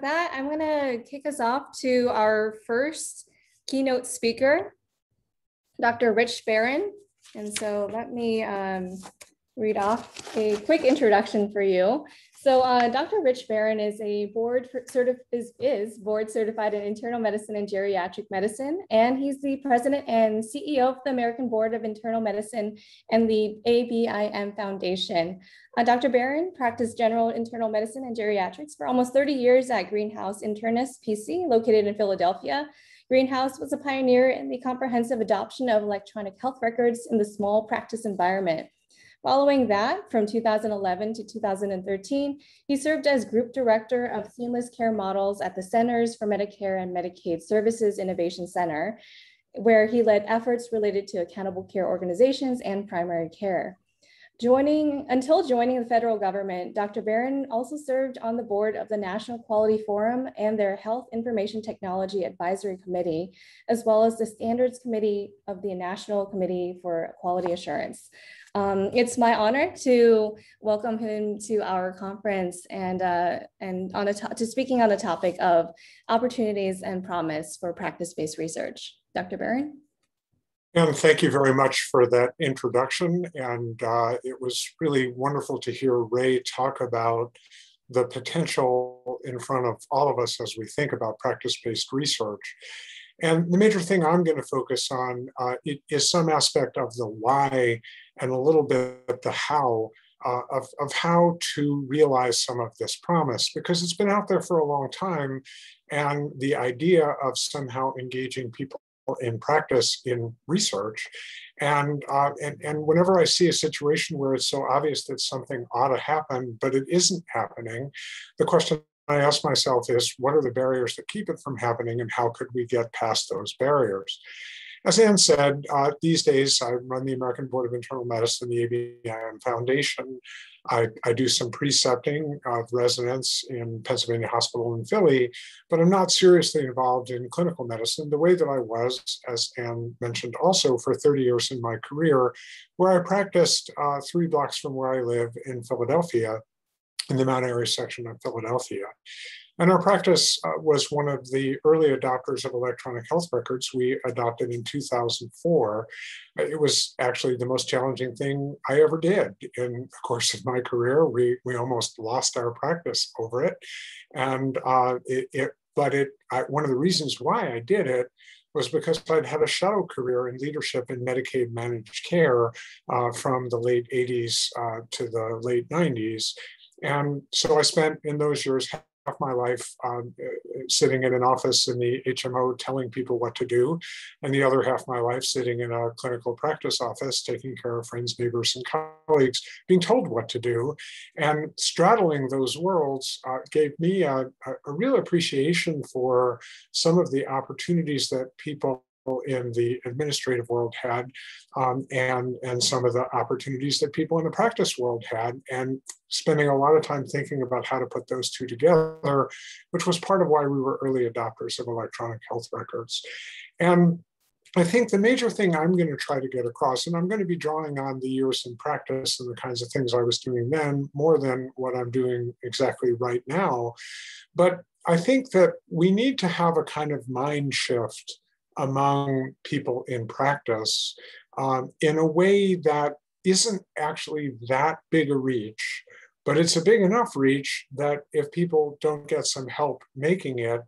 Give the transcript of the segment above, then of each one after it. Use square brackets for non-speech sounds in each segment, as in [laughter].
that, I'm going to kick us off to our first keynote speaker, Dr. Rich Baron. And so let me um, read off a quick introduction for you. So uh, Dr. Rich Baron is a board certif is, is board certified in internal medicine and geriatric medicine, and he's the president and CEO of the American Board of Internal Medicine and the ABIM Foundation. Uh, Dr. Baron practiced general internal medicine and geriatrics for almost 30 years at Greenhouse Internist PC, located in Philadelphia. Greenhouse was a pioneer in the comprehensive adoption of electronic health records in the small practice environment. Following that, from 2011 to 2013, he served as Group Director of Seamless Care Models at the Centers for Medicare and Medicaid Services Innovation Center, where he led efforts related to accountable care organizations and primary care. Joining, until joining the federal government, Dr. Baron also served on the board of the National Quality Forum and their Health Information Technology Advisory Committee, as well as the Standards Committee of the National Committee for Quality Assurance. Um, it's my honor to welcome him to our conference and, uh, and on a to speaking on the topic of opportunities and promise for practice-based research. Dr. Baron. And thank you very much for that introduction. And uh, it was really wonderful to hear Ray talk about the potential in front of all of us as we think about practice-based research. And the major thing I'm going to focus on uh, is some aspect of the why and a little bit the how uh, of, of how to realize some of this promise because it's been out there for a long time. And the idea of somehow engaging people in practice in research. And, uh, and, and whenever I see a situation where it's so obvious that something ought to happen, but it isn't happening, the question I ask myself is what are the barriers that keep it from happening and how could we get past those barriers? As Anne said, uh, these days I run the American Board of Internal Medicine, the ABIM Foundation. I, I, do some precepting of residents in Pennsylvania Hospital in Philly, but I'm not seriously involved in clinical medicine the way that I was, as Anne mentioned, also for 30 years in my career, where I practiced uh, three blocks from where I live in Philadelphia, in the Mount Airy section of Philadelphia. And our practice uh, was one of the early adopters of electronic health records. We adopted in 2004. It was actually the most challenging thing I ever did in the course of my career. We, we almost lost our practice over it. And uh, it, it, but it, I, one of the reasons why I did it was because I'd had a shadow career in leadership in Medicaid managed care uh, from the late 80s uh, to the late 90s. And so I spent in those years half my life um, sitting in an office in the HMO telling people what to do, and the other half my life sitting in a clinical practice office taking care of friends, neighbors, and colleagues, being told what to do. And straddling those worlds uh, gave me a, a real appreciation for some of the opportunities that people in the administrative world had um, and, and some of the opportunities that people in the practice world had and spending a lot of time thinking about how to put those two together, which was part of why we were early adopters of electronic health records. And I think the major thing I'm going to try to get across, and I'm going to be drawing on the years in practice and the kinds of things I was doing then more than what I'm doing exactly right now. But I think that we need to have a kind of mind shift among people in practice um, in a way that isn't actually that big a reach, but it's a big enough reach that if people don't get some help making it,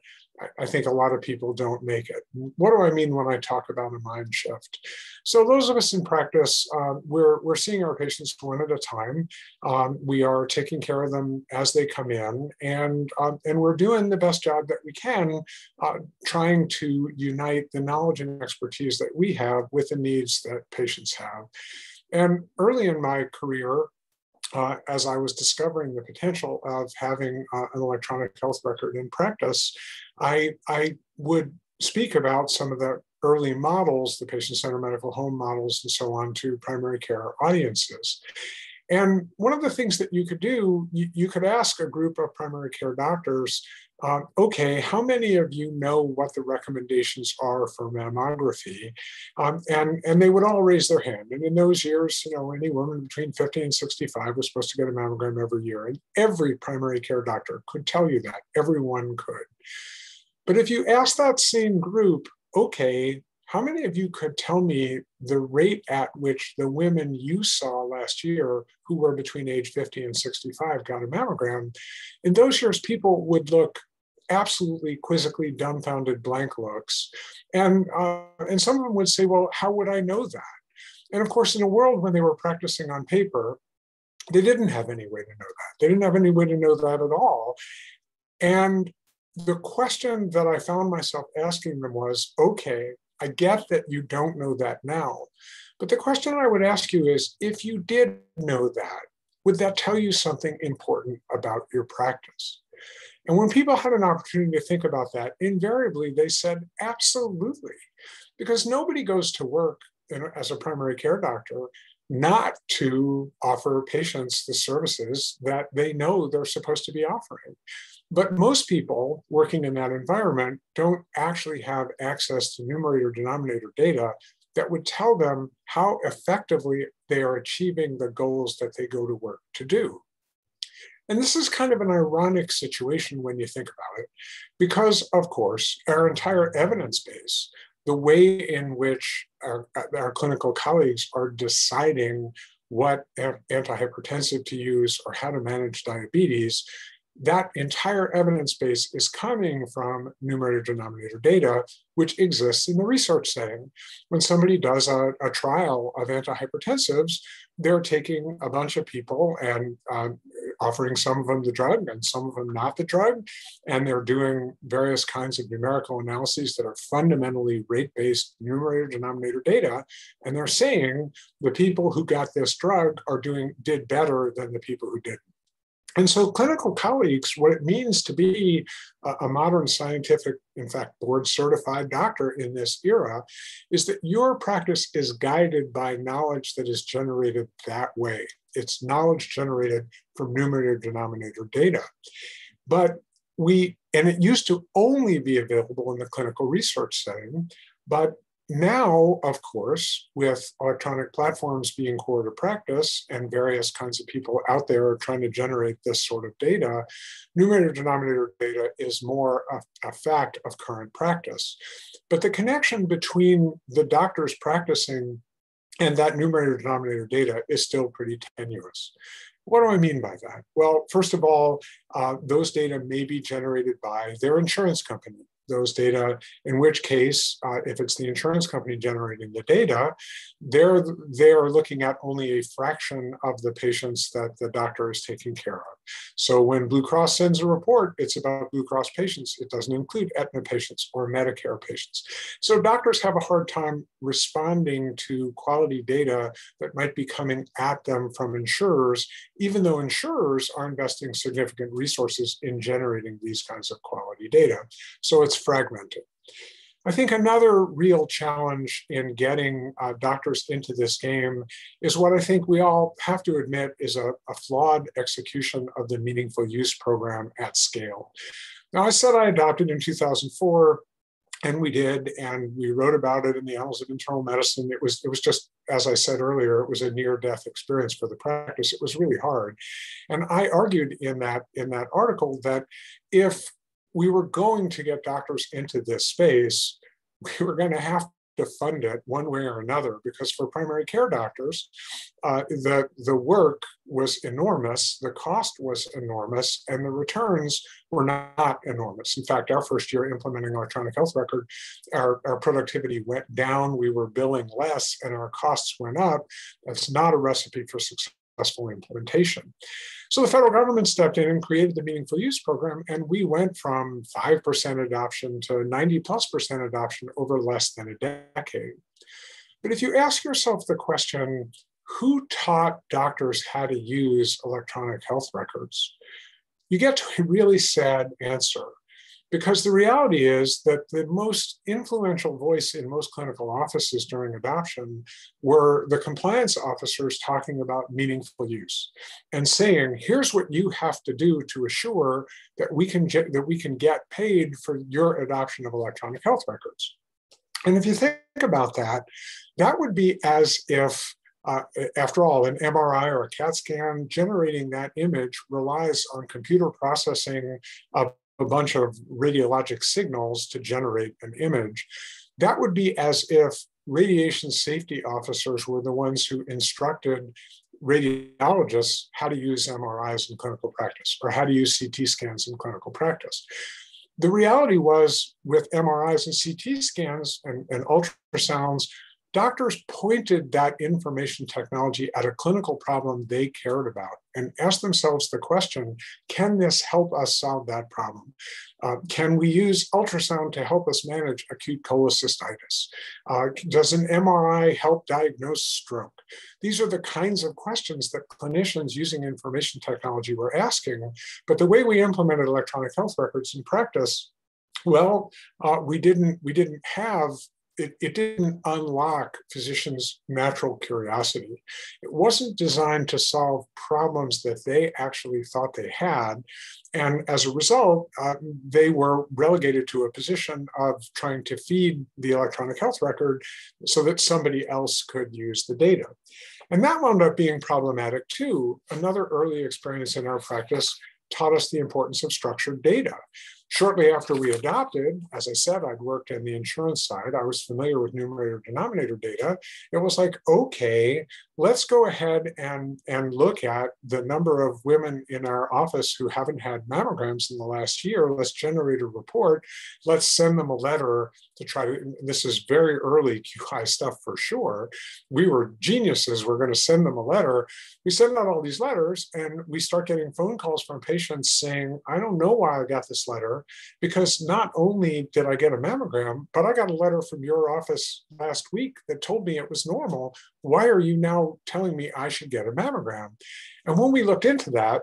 I think a lot of people don't make it. What do I mean when I talk about a mind shift? So those of us in practice, uh, we're, we're seeing our patients one at a time. Um, we are taking care of them as they come in, and, uh, and we're doing the best job that we can, uh, trying to unite the knowledge and expertise that we have with the needs that patients have. And early in my career, uh, as I was discovering the potential of having uh, an electronic health record in practice, I, I would speak about some of the early models, the patient-centered medical home models and so on to primary care audiences. And one of the things that you could do, you, you could ask a group of primary care doctors um, okay, how many of you know what the recommendations are for mammography? Um, and, and they would all raise their hand. And in those years, you know, any woman between 50 and 65 was supposed to get a mammogram every year. And every primary care doctor could tell you that. Everyone could. But if you ask that same group, okay, how many of you could tell me the rate at which the women you saw last year who were between age 50 and 65 got a mammogram? In those years, people would look absolutely quizzically dumbfounded blank looks. And, uh, and some of them would say, well, how would I know that? And of course, in a world when they were practicing on paper, they didn't have any way to know that. They didn't have any way to know that at all. And the question that I found myself asking them was okay, I get that you don't know that now. But the question I would ask you is if you did know that, would that tell you something important about your practice? And when people had an opportunity to think about that, invariably they said, absolutely. Because nobody goes to work as a primary care doctor not to offer patients the services that they know they're supposed to be offering. But most people working in that environment don't actually have access to numerator denominator data that would tell them how effectively they are achieving the goals that they go to work to do. And this is kind of an ironic situation when you think about it, because, of course, our entire evidence base, the way in which our, our clinical colleagues are deciding what antihypertensive to use or how to manage diabetes that entire evidence base is coming from numerator denominator data, which exists in the research setting. When somebody does a, a trial of antihypertensives, they're taking a bunch of people and uh, offering some of them the drug and some of them not the drug. And they're doing various kinds of numerical analyses that are fundamentally rate based numerator denominator data. And they're saying the people who got this drug are doing did better than the people who didn't. And so, clinical colleagues, what it means to be a, modern scientific, in fact, board certified doctor in this era, is that your practice is guided by knowledge that is generated that way. It's knowledge generated from numerator denominator data. But we, and it used to only be available in the clinical research setting, but now, of course, with electronic platforms being core to practice and various kinds of people out there trying to generate this sort of data, numerator denominator data is more a, a fact of current practice. But the connection between the doctors practicing and that numerator denominator data is still pretty tenuous. What do I mean by that? Well, first of all, uh, those data may be generated by their insurance company those data, in which case, uh, if it's the insurance company generating the data, they're, they're looking at only a fraction of the patients that the doctor is taking care of. So when Blue Cross sends a report, it's about Blue Cross patients. It doesn't include Aetna patients or Medicare patients. So doctors have a hard time responding to quality data that might be coming at them from insurers, even though insurers are investing significant resources in generating these kinds of quality data. So it's fragmented. I think another real challenge in getting uh, doctors into this game is what I think we all have to admit is a, a, flawed execution of the meaningful use program at scale. Now, I said I adopted in 2004, and we did, and we wrote about it in the Annals of Internal Medicine. It was, it was just, as I said earlier, it was a near-death experience for the practice. It was really hard, and I argued in that in that article that if we were going to get doctors into this space, [laughs] we were going to have to fund it one way or another because for primary care doctors, uh, the, the work was enormous, the cost was enormous, and the returns were not enormous. In fact, our first year implementing electronic health record, our, our productivity went down, we were billing less, and our costs went up. That's not a recipe for successful implementation. So the federal government stepped in and created the Meaningful Use Program, and we went from 5% adoption to 90 plus percent adoption over less than a decade. But if you ask yourself the question, who taught doctors how to use electronic health records? You get to a really sad answer Because the reality is that the most influential voice in most clinical offices during adoption were the compliance officers talking about meaningful use and saying, here's what you have to do to assure that we can get, that we can get paid for your adoption of electronic health records. And if you think about that, that would be as if uh, after all, an MRI or a CAT scan generating that image relies on computer processing of a bunch of radiologic signals to generate an image. That would be as if radiation safety officers were the ones who instructed radiologists how to use MRIs in clinical practice or how to use CT scans in clinical practice. The reality was with MRIs and CT scans and, and ultrasounds, doctors pointed that information technology at a clinical problem they cared about and asked themselves the question can this help us solve that problem? Uh, can we use ultrasound to help us manage acute cholecystitis? Uh, does an MRI help diagnose stroke? These are the kinds of questions that clinicians using information technology were asking. But the way we implemented electronic health records in practice well, uh, we didn't we didn't have it, it didn't unlock physicians' natural curiosity. It wasn't designed to solve problems that they actually thought they had. And as a result, uh, they were relegated to a position of trying to feed the electronic health record so that somebody else could use the data. And that wound up being problematic too. Another early experience in our practice taught us the importance of structured data. Shortly after we adopted, as I said, I'd worked in the insurance side. I was familiar with numerator denominator data. It was like, okay, let's go ahead and, and look at the number of women in our office who haven't had mammograms in the last year. Let's generate a report. Let's send them a letter to try to, this is very early [laughs] QI stuff for sure. We were geniuses. We're going to send them a letter. We send out all these letters and we start getting phone calls from patients saying, I don't know why I got this letter because not only did I get a mammogram, but I got a letter from your office last week that told me it was normal. Why are you now telling me I should get a mammogram? And when we looked into that,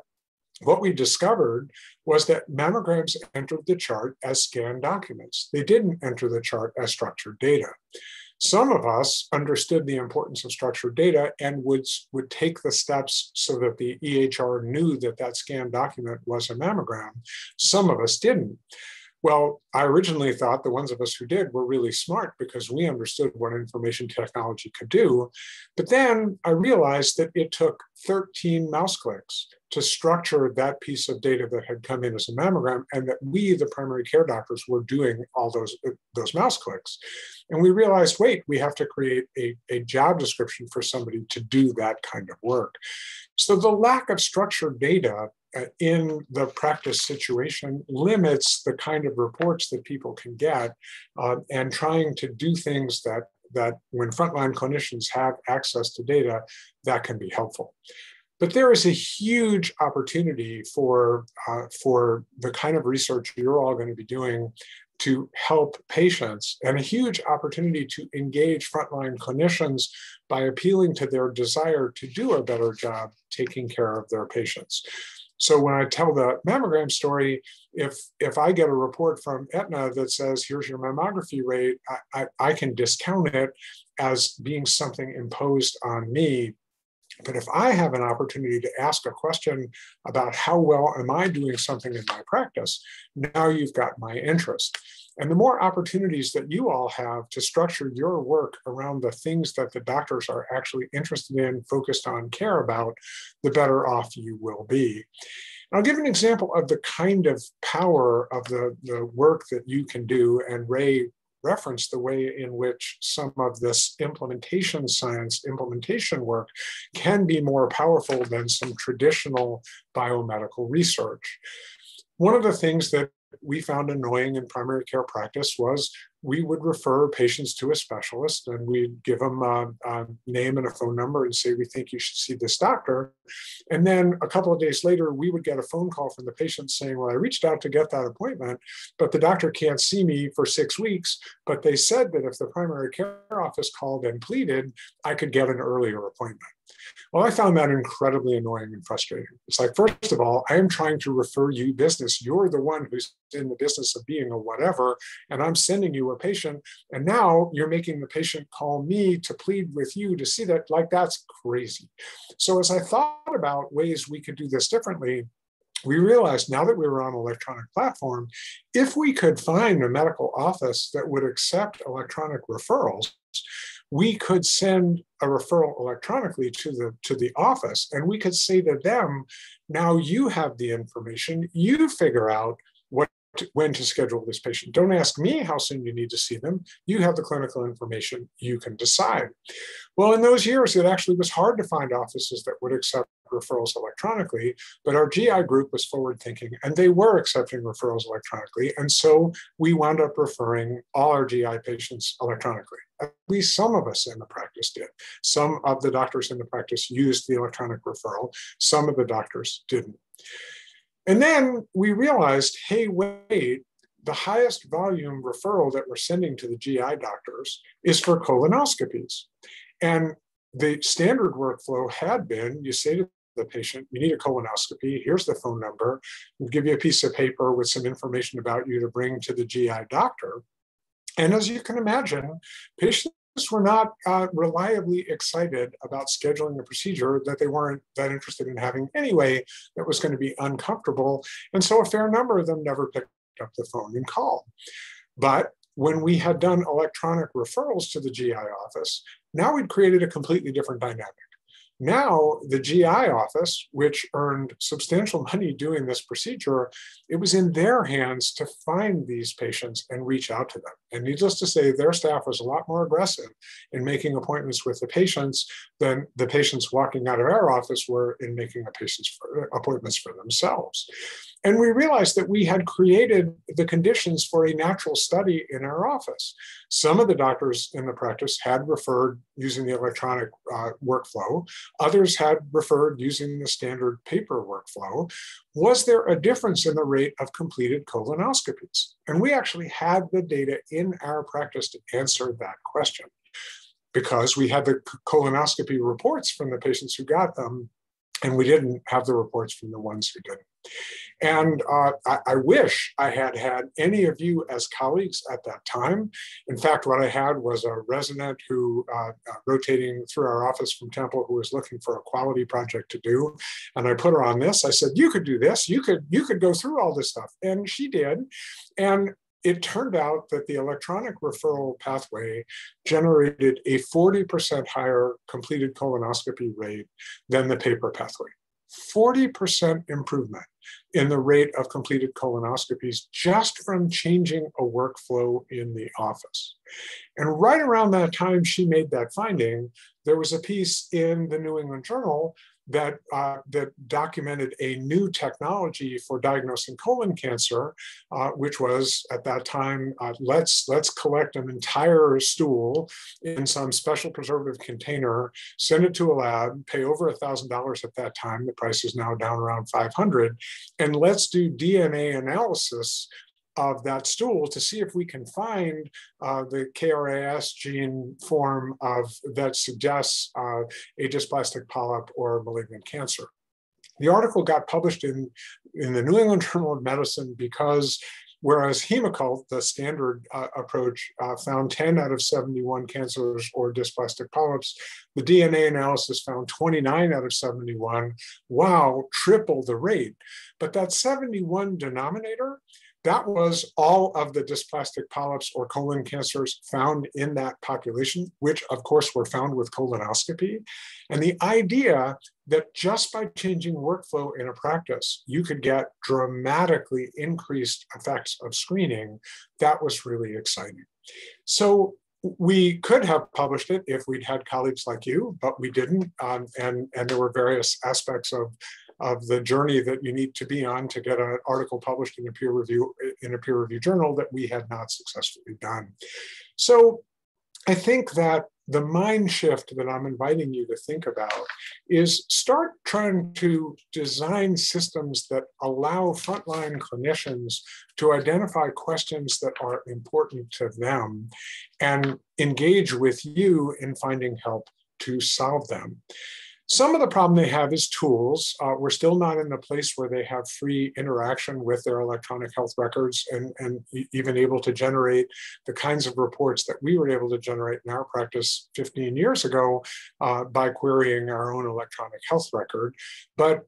what we discovered was that mammograms entered the chart as scanned documents. They didn't enter the chart as structured data. Some of us understood the importance of structured data and would, would take the steps so that the EHR knew that that scanned document was a mammogram. Some of us didn't. Well, I originally thought the ones of us who did were really smart because we understood what information technology could do. But then I realized that it took 13 mouse clicks to structure that piece of data that had come in as a mammogram and that we, the primary care doctors, were doing all those, those mouse clicks. And we realized, wait, we have to create a, a job description for somebody to do that kind of work. So the lack of structured data uh, in the practice situation limits the kind of reports that people can get uh, and trying to do things that that when frontline clinicians have access to data that can be helpful but there is a huge opportunity for uh, for the kind of research you're all going to be doing to help patients and a huge opportunity to engage frontline clinicians by appealing to their desire to do a better job taking care of their patients. So when I tell the mammogram story, if if I get a report from Aetna that says here's your mammography rate, I, I, I can discount it as being something imposed on me but if I have an opportunity to ask a question about how well am I doing something in my practice, now you've got my interest. And the more opportunities that you all have to structure your work around the things that the doctors are actually interested in, focused on, care about, the better off you will be. I'll give an example of the kind of power of the, the work that you can do. And Ray reference the way in which some of this implementation science, implementation work can be more powerful than some traditional biomedical research. One of the things that we found annoying in primary care practice was we would refer patients to a specialist and we'd give them a, a, name and a phone number and say, we think you should see this doctor. And then a couple of days later, we would get a phone call from the patient saying, well, I reached out to get that appointment, but the doctor can't see me for six weeks. But they said that if the primary care office called and pleaded, I could get an earlier appointment. Well, I found that incredibly annoying and frustrating. It's like, first of all, I am trying to refer you business. You're the one who's in the business of being a whatever, and I'm sending you a patient, and now you're making the patient call me to plead with you to see that, like, that's crazy. So as I thought about ways we could do this differently, we realized now that we were on an electronic platform, if we could find a medical office that would accept electronic referrals, we could send a referral electronically to the to the office and we could say to them now you have the information. You figure out what when to schedule this patient don't ask me how soon you need to see them you have the clinical information you can decide well in those years it actually was hard to find offices that would accept referrals electronically, but our GI group was forward thinking and they were accepting referrals electronically. And so we wound up referring all our GI patients electronically. At least some of us in the practice did. Some of the doctors in the practice used the electronic referral, some of the doctors didn't. And then we realized hey, wait, the highest volume referral that we're sending to the GI doctors is for colonoscopies. And the standard workflow had been you say to the patient, you need a colonoscopy, here's the phone number, we'll give you a piece of paper with some information about you to bring to the GI doctor. And as you can imagine, patients were not uh, reliably excited about scheduling a procedure that they weren't that interested in having anyway, that was going to be uncomfortable. And so a fair number of them never picked up the phone and called. But when we had done electronic referrals to the GI office, now we'd created a completely different dynamic. Now, the GI office, which earned substantial [laughs] money doing this procedure, it was in their hands to find these patients and reach out to them. And needless to say, their staff was a lot more aggressive in making appointments with the patients than the patients walking out of our office were in making patients for, appointments for themselves. And we realized that we had created the conditions for a natural study in our office. Some of the doctors in the practice had referred using the electronic uh, workflow, others had referred using the standard paper workflow. Was there a difference in the rate of completed colonoscopies? And we actually had the data in our practice to answer that question because we had the colonoscopy reports from the patients who got them, and we didn't have the reports from the ones who didn't. And uh, I, I, wish I had had any of you as colleagues at that time. In fact, what I had was a resident who uh, uh, rotating through our office from Temple who was looking for a quality project to do. And I put her on this. I said, you could do this. You could, you could go through all this stuff. And she did. And it turned out that the electronic referral pathway generated a 40% higher completed colonoscopy rate than the paper pathway. 40% improvement in the rate of completed colonoscopies just from changing a workflow in the office. And right around that time she made that finding, there was a piece in the New England Journal that, uh, that documented a new technology for diagnosing colon cancer, uh, which was at that time, uh, let's, let's collect an entire stool in some special preservative container, send it to a lab, pay over a $1,000 at that time, the price is now down around 500, and let's do DNA analysis of that stool to see if we can find uh, the KRAS gene form of that suggests uh, a dysplastic polyp or malignant cancer. The article got published in, in the New England Journal of Medicine because whereas Hemoccult, the standard uh, approach, uh, found 10 out of 71 cancers or dysplastic polyps, the DNA analysis found 29 out of 71. Wow, triple the rate. But that 71 denominator that was all of the dysplastic polyps or colon cancers found in that population, which of course were found with colonoscopy. And the idea that just by changing workflow in a practice, you could get dramatically increased effects of screening, that was really exciting. So we could have published it if we'd had colleagues like you, but we didn't. Um, and, and there were various aspects of of the journey that you need to be on to get an article published in a peer review in a peer review journal that we had not successfully done. So I think that the mind shift that I'm inviting you to think about is start trying to design systems that allow frontline clinicians to identify questions that are important to them and engage with you in finding help to solve them. Some of the problem they have is tools. Uh, we're still not in the place where they have free interaction with their electronic health records and, and even able to generate the kinds of reports that we were able to generate in our practice 15 years ago uh, by querying our own electronic health record. But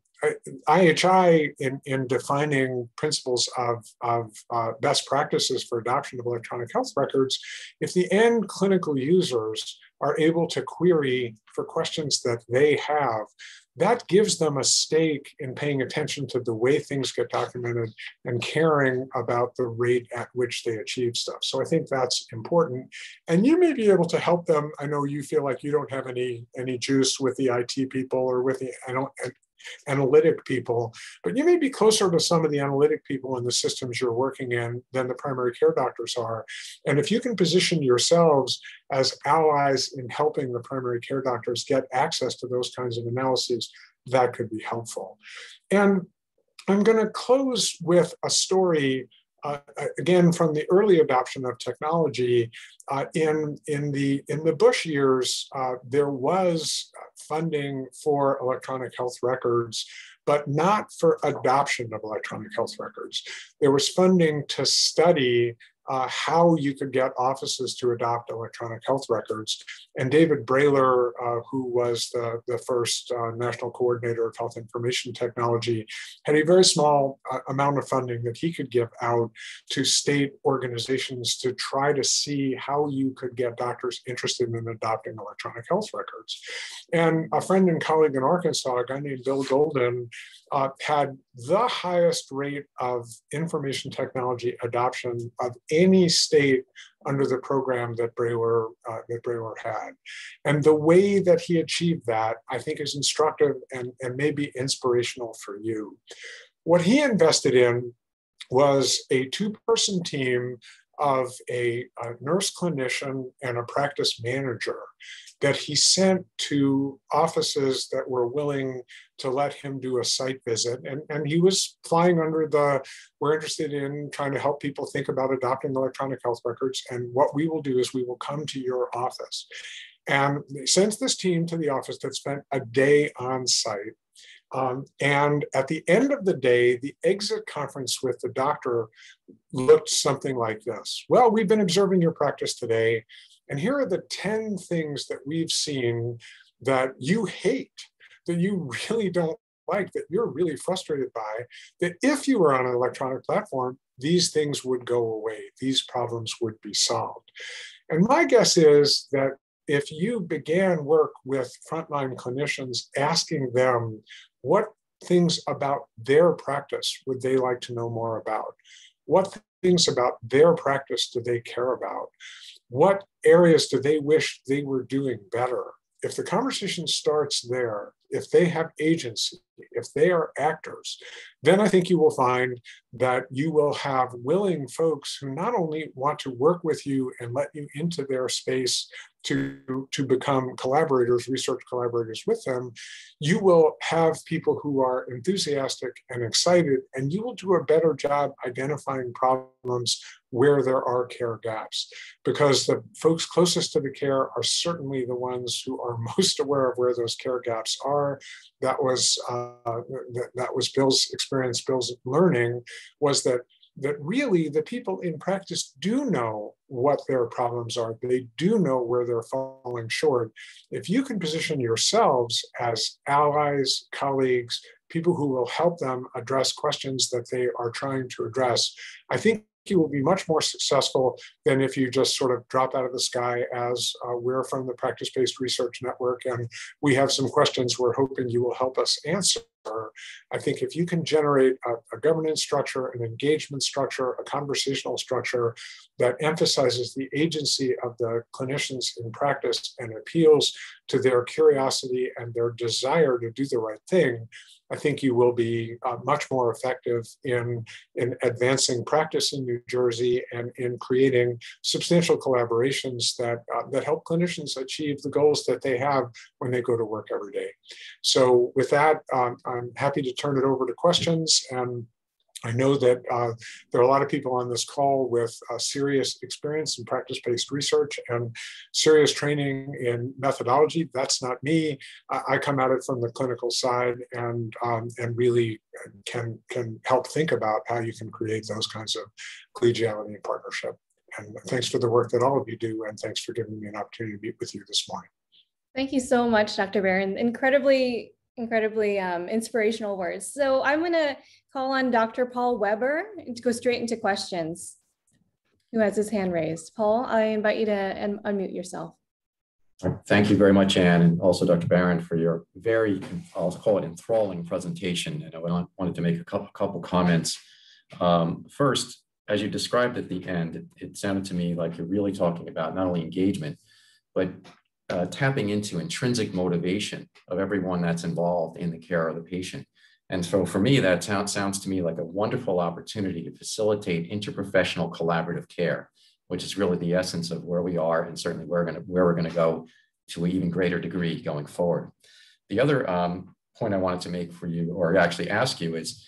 IHI in, in defining principles of, of uh, best practices for adoption of electronic health records, if the end clinical users are able to query for questions that they have, that gives them a stake in paying attention to the way things get documented and caring about the rate at which they achieve stuff. So I think that's important. And you may be able to help them. I know you feel like you don't have any any juice with the IT people or with the analytic people, but you may be closer to some of the analytic people in the systems you're working in than the primary care doctors are. And if you can position yourselves as allies in helping the primary care doctors get access to those kinds of analyses, that could be helpful. And I'm going to close with a story uh, again from the early adoption of technology uh, in in the in the Bush years, uh, there was funding for electronic health records, but not for adoption of electronic health records. There was funding to study uh, how you could get offices to adopt electronic health records. And David Brailer, uh, who was the, the first uh, national coordinator of health information technology, had a very small uh, amount of funding that he could give out to state organizations to try to see how you could get doctors interested in adopting electronic health records. And a friend and colleague in Arkansas, a guy named Bill Golden, uh, had the highest rate of information technology adoption of any state under the program that Brailer, uh, that Brailer had. And the way that he achieved that, I think is instructive and, and maybe inspirational for you. What he invested in was a two-person team of a, a nurse clinician and a practice manager that he sent to offices that were willing to let him do a site visit. And, and he was flying under the, we're interested in trying to help people think about adopting electronic health records. And what we will do is we will come to your office. And sent this team to the office that spent a day on site. Um, and at the end of the day, the exit conference with the doctor looked something like this. Well, we've been observing your practice today. And here are the 10 things that we've seen that you hate, that you [laughs] really don't like, that you're really frustrated by, that if you were on an electronic platform, these things would go away, these problems would be solved. And my guess is that if you began work with frontline clinicians asking them what things about their practice would they like to know more about? What things about their practice do they care about? what areas do they wish they were doing better? If the conversation starts there, if they have agency, if they are actors, then I think you will find that you will have willing folks who not only want to work with you and let you into their space to, to become collaborators, research collaborators with them, you will have people who are enthusiastic and excited, and you will do a better job identifying problems where there are care gaps. Because the folks closest to the care are certainly the ones who are [laughs] most aware of where those care gaps are that was uh, that, that was bill's experience bill's learning was that that really the people in practice do know what their problems are. They do know where they're falling short. If you can position yourselves as allies, colleagues, people who will help them address questions that they are trying to address, I think you will be much more successful than if you just sort of drop out of the sky as uh, we're from the practice-based research network and we have some questions we're hoping you will help us answer. I think if you can generate a, a governance structure, an engagement structure, a conversational structure that emphasizes the agency of the clinicians in practice and appeals to their curiosity and their desire to do the right thing, I think you will be uh, much more effective in, in advancing practice in New Jersey and in creating substantial collaborations that, uh, that help clinicians achieve the goals that they have when they go to work every day. So with that, um, I'm happy to turn it over to questions and I know that uh, there are a lot of people on this call with uh, serious experience in practice-based research and serious training in methodology. That's not me. I, I come at it from the clinical side and um, and really can can help think about how you can create those kinds of collegiality and partnership. And thanks for the work that all of you do, and thanks for giving me an opportunity to meet with you this morning. Thank you so much, Dr. Baron. Incredibly incredibly um, inspirational words. So I'm going to call on Dr. Paul Weber to go straight into questions. Who has his hand raised? Paul, I invite you to unmute yourself. Thank you very much, Anne, and also Dr. Baron for your very, I'll call it enthralling presentation. And I wanted to make a couple, couple comments. Um, first, as you described at the end, it, it sounded to me like you're really talking about not only engagement, but uh, tapping into intrinsic motivation of everyone that's involved in the care of the patient. And so for me, that sounds, sounds to me like a wonderful opportunity to facilitate interprofessional collaborative care, which is really the essence of where we are and certainly where we're going to, where we're going to go to an even greater degree going forward. The other um, point I wanted to make for you, or actually ask you, is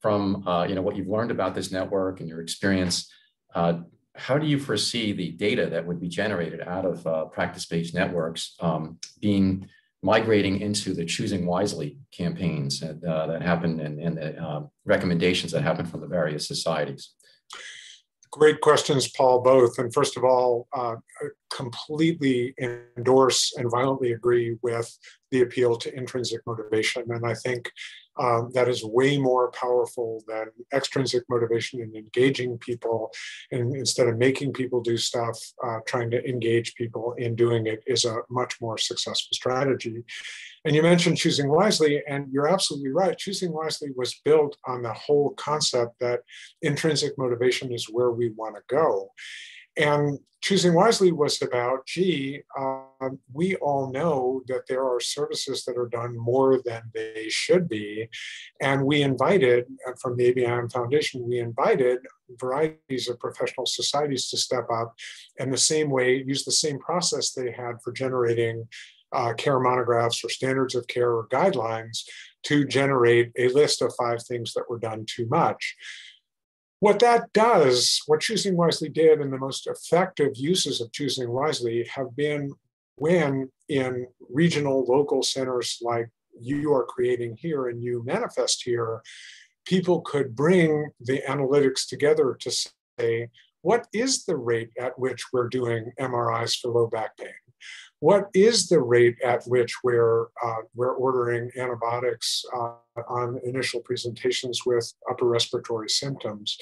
from uh, you know what you've learned about this network and your experience. Uh, how do you foresee the data that would be generated out of uh, practice-based networks um, being migrating into the choosing wisely campaigns that, uh, that happen and, and the uh, recommendations that happen from the various societies? Great questions, Paul, both. And first of all, uh, completely endorse and violently agree with the appeal to intrinsic motivation. And I think um, that is way more powerful than extrinsic motivation and engaging people. And instead of making people do stuff, uh, trying to engage people in doing it is a much more successful strategy. And you mentioned choosing wisely, and you're absolutely right. Choosing wisely was built on the whole concept that intrinsic motivation is where we want to go. And choosing wisely was about, gee, um, we all know that there are services that are done more than they should be. And we invited, from the ABIM Foundation, we invited varieties of professional societies to step up and the same way, use the same process they had for generating uh, care monographs or standards of care or guidelines to generate a list of five things that were done too much. What that does, what Choosing Wisely did, and the most effective uses of Choosing Wisely have been when in regional local centers like you are creating here and you manifest here, people could bring the analytics together to say, what is the rate at which we're doing MRIs for low back pain? What is the rate at which we're, uh, we're ordering antibiotics uh, on initial presentations with upper respiratory symptoms?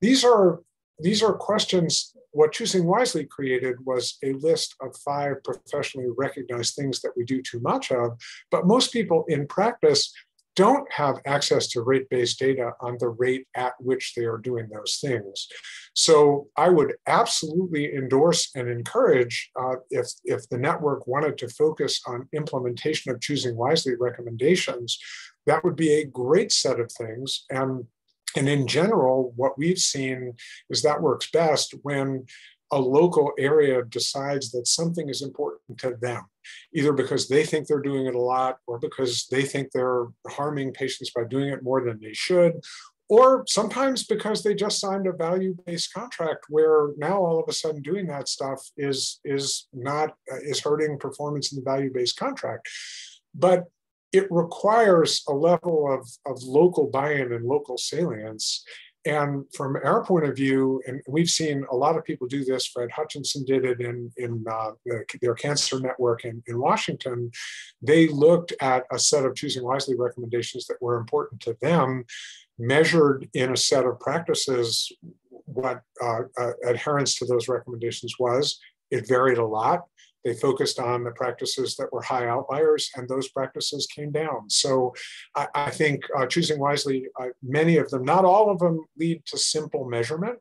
These are, these are questions. What Choosing Wisely created was a list of five professionally recognized things that we do too much of, but most people in practice don't have access to rate-based data on the rate at which they are doing those things. So I would absolutely endorse and encourage uh, if, if the network wanted to focus on implementation of choosing wisely recommendations, that would be a great set of things. And, and in general, what we've seen is that works best when a local area decides that something is important to them, either because they think they're doing it a lot or because they think they're harming patients by doing it more than they should, or sometimes because they just signed a value-based contract where now all of a sudden doing that stuff is is not uh, is hurting performance in the value-based contract. But it requires a level of, of local buy-in and local salience and from our point of view, and we've seen a lot of people do this, Fred Hutchinson did it in, in uh, their cancer network in, in Washington. They looked at a set of choosing wisely recommendations that were important to them, measured in a set of practices what uh, uh, adherence to those recommendations was. It varied a lot. They focused on the practices that were high outliers, and those practices came down. So I, I think uh, choosing wisely, uh, many of them, not all of them, lead to simple measurement.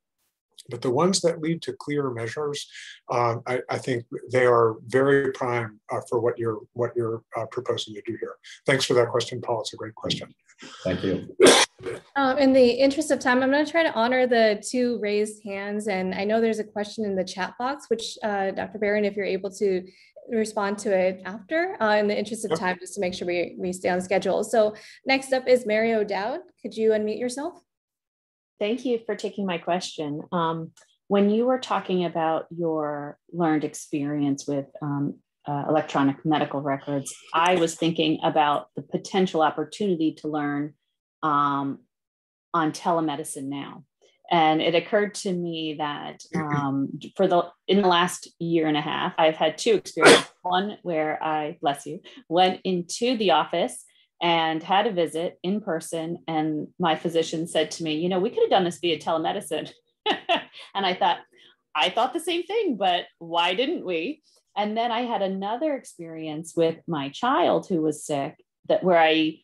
But the ones that lead to clear measures, um, I, I, think they are very prime uh, for what you're what you're uh, proposing to do here. Thanks for that question, Paul. It's a great question. Thank you. Um, in the interest of time, I'm going to try to honor the two raised hands. And I know there's a question in the chat box, which uh, Dr. Baron, if you're able to respond to it after, uh, in the interest of time, just to make sure we, we stay on schedule. So next up is Mary O'Dowd. Could you unmute yourself? thank you for taking my question. Um, when you were talking about your learned experience with um, uh, electronic medical records, I was thinking about the potential opportunity to learn um, on telemedicine now. And it occurred to me that um, for the in the last year and a half, I've had two experiences. One where I, bless you, went into the office and had a visit in person, and my physician said to me, "You know, we could have done this via telemedicine." [laughs] and I thought, I thought the same thing, but why didn't we? And then I had another experience with my child who was sick that where I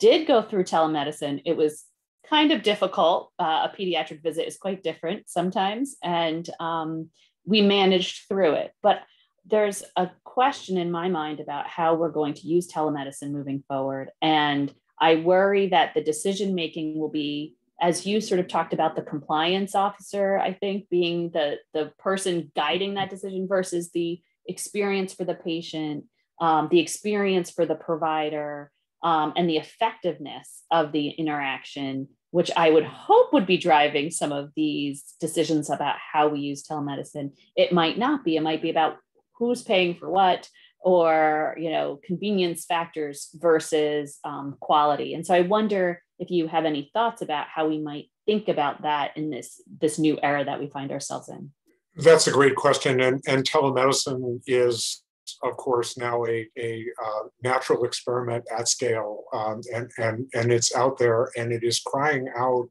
did go through telemedicine. It was kind of difficult. Uh, a pediatric visit is quite different sometimes, and um, we managed through it. But there's a question in my mind about how we're going to use telemedicine moving forward. And I worry that the decision making will be, as you sort of talked about, the compliance officer, I think, being the, the person guiding that decision versus the experience for the patient, um, the experience for the provider, um, and the effectiveness of the interaction which I would hope would be driving some of these decisions about how we use telemedicine. It might not be. It might be about who's paying for what, or you know, convenience factors versus um, quality. And so I wonder if you have any thoughts about how we might think about that in this this new era that we find ourselves in. That's a great question, and and telemedicine is of course, now a, a uh, natural experiment at scale, um, and, and, and it's out there and it is crying out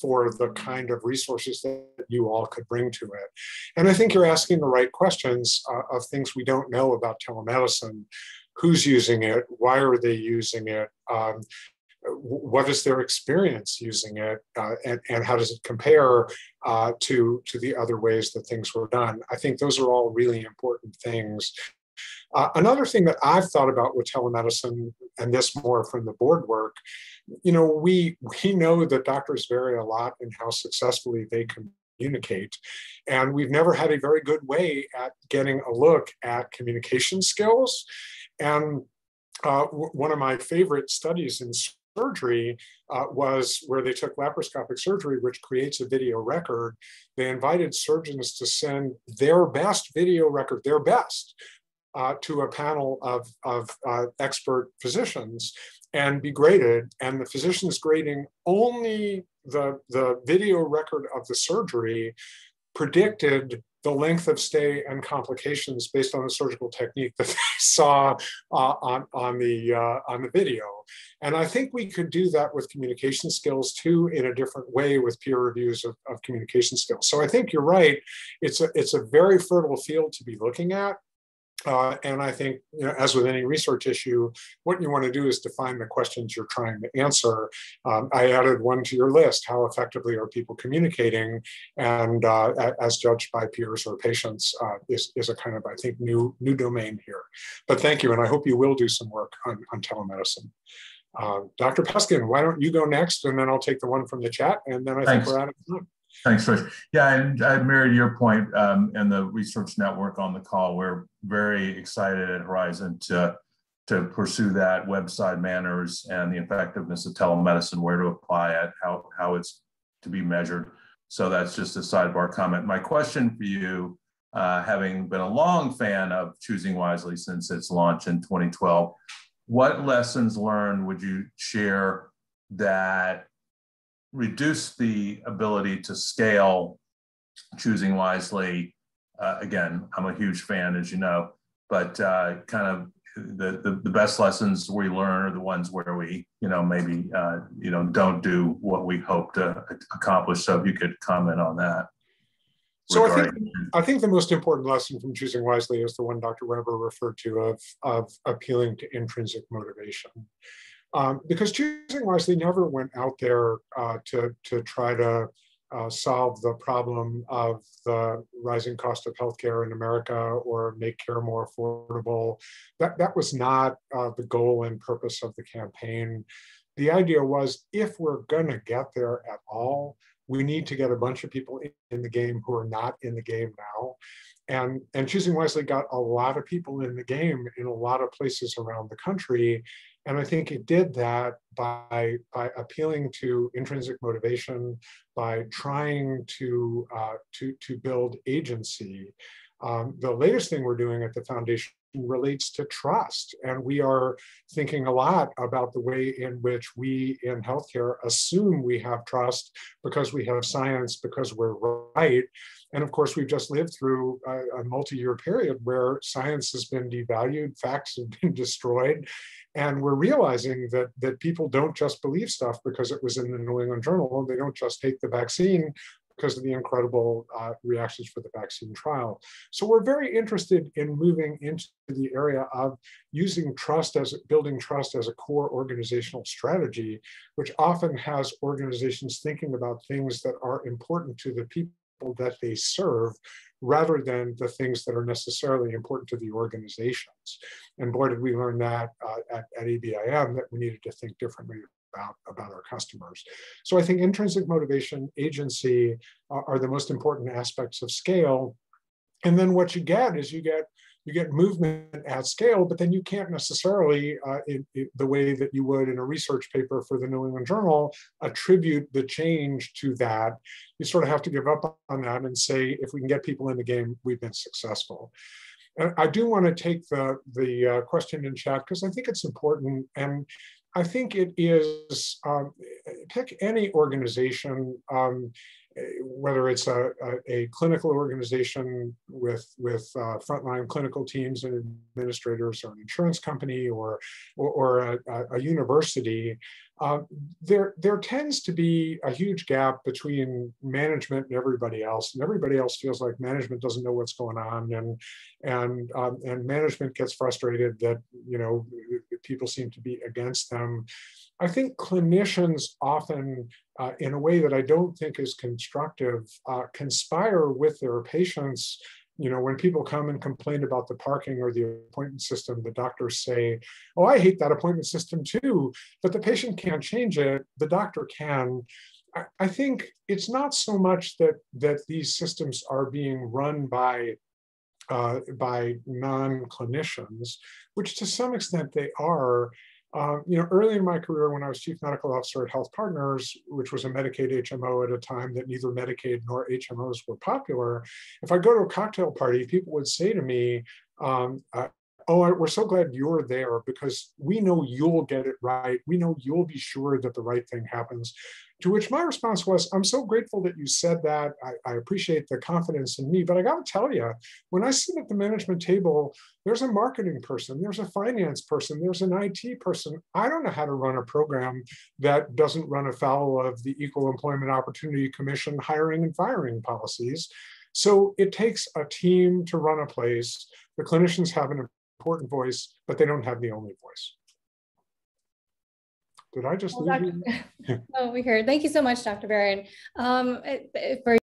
for the kind of resources that you all could bring to it. And I think you're asking the right questions uh, of things we don't know about telemedicine. Who's using it? Why are they using it? Um, what is their experience using it uh, and, and how does it compare uh, to, to the other ways that things were done? I think those are all really important things uh, another thing that I've thought about with telemedicine, and this more from the board work, you know, we we know that doctors vary a lot in how successfully they communicate, and we've never had a very good way at getting a look at communication skills. And uh, one of my favorite studies in surgery uh, was where they took laparoscopic surgery, which creates a video record. They invited surgeons to send their best video record, their best, uh, to a panel of, of uh, expert physicians and be graded. And the physicians grading only the, the video record of the surgery predicted the length of stay and complications based on the surgical technique that [laughs] they saw uh, on, on, the, uh, on the video. And I think we could do that with communication skills too in a different way with peer reviews of, of communication skills. So I think you're right. It's a, it's a very fertile field to be looking at. Uh, and I think, you know, as with any research issue, what you want to do is define the questions you're trying to answer. Um, I added one to your list: how effectively are people communicating, and uh, as judged by peers or patients, uh, is is a kind of I think new new domain here. But thank you, and I hope you will do some work on, on telemedicine. Uh, Dr. Peskin, why don't you go next, and then I'll take the one from the chat, and then I Thanks. think we're out of time. Thanks, Chris. Yeah, and I mirrored your point um, and the research network on the call. We're very excited at Horizon to, to pursue that website manners and the effectiveness of telemedicine, where to apply it, how, how it's to be measured. So that's just a sidebar comment. My question for you, uh, having been a long fan of Choosing Wisely since its launch in 2012, what lessons learned would you share that reduce the ability to scale choosing wisely. Uh, again, I'm a huge fan, as you know, but uh, kind of the, the, the best lessons we learn are the ones where we, you know, maybe uh, you know don't do what we hope to accomplish. So if you could comment on that. So I think I think the most important lesson from choosing wisely is the one Dr. Weber referred to of of appealing to intrinsic motivation um, because choosing wisely never went out there uh, to, to try to uh, solve the problem of the rising cost of healthcare in America or make care more affordable. That, that was not uh, the goal and purpose of the campaign. The idea was if we're going to get there at all, we need to get a bunch of people in the game who are not in the game now. And, and Choosing Wisely got a lot of people in the game in a lot of places around the country. And I think it did that by, by appealing to intrinsic motivation, by trying to, uh, to, to build agency. Um, the latest thing we're doing at the foundation relates to trust. And we are thinking a lot about the way in which we in healthcare assume we have trust because we have science, because we're right. And of course, we've just lived through a, a multi year period where science has been devalued, facts have [laughs] been destroyed. And we're realizing that, that people don't just believe stuff because it was in the New England Journal. They don't just take the vaccine because of the incredible uh, reactions for the vaccine trial. So we're very interested in moving into the area of using trust as building trust as a core organizational strategy, which often has organizations thinking about things that are important to the people that they serve rather than the things that are necessarily important to the organizations. And boy, did we learn that uh, at, at ABIM that we needed to think differently about, about our customers. So I think intrinsic motivation, agency uh, are the most important aspects of scale. And then what you get is you get you get movement at scale, but then you can't necessarily, uh, the way that you would in a research paper for the New England Journal, attribute the change to that. You sort of have to give up on that and say, if we can get people in the game, we've been successful. And I do want to take the, the uh, question in chat because I think it's important. And I think it is, um, pick any organization, um, whether it's a, a, a, clinical organization with, with uh, frontline clinical teams and administrators or an insurance company or, or, or a, a, university, uh, there, there tends to be a huge gap between management and everybody else. And everybody else feels like management doesn't know what's going on and, and, um, and management gets frustrated that, you know, people seem to be against them. I think clinicians often, uh, in a way that I don't think is constructive, uh, conspire with their patients. You know, when people come and complain about the parking or the appointment system, the doctors say, Oh, I hate that appointment system too, but the patient can't change it, the doctor can. I, think it's not so much that, that these systems are being run by uh, by non-clinicians, which to some extent they are. Uh, you know, early in my career, when I was chief medical officer at Health Partners, which was a Medicaid HMO at a time that neither Medicaid nor HMOs were popular, if I go to a cocktail party, people would say to me, um, uh, "Oh, we're so glad you're there because we know you'll get it right. We know you'll be sure that the right thing happens." To which my response was, I'm so grateful that you said that. I, I appreciate the confidence in me, but I got to tell you, when I sit at the management table, there's a marketing person, there's a finance person, there's an IT person. I don't know how to run a program that doesn't run afoul of the Equal Employment Opportunity Commission hiring and firing policies. So it takes a team to run a place. The clinicians have an important voice, but they don't have the only voice. Did I just well, lose you? [laughs] [laughs] oh, we heard. Thank you so much, Dr. Baron, um, for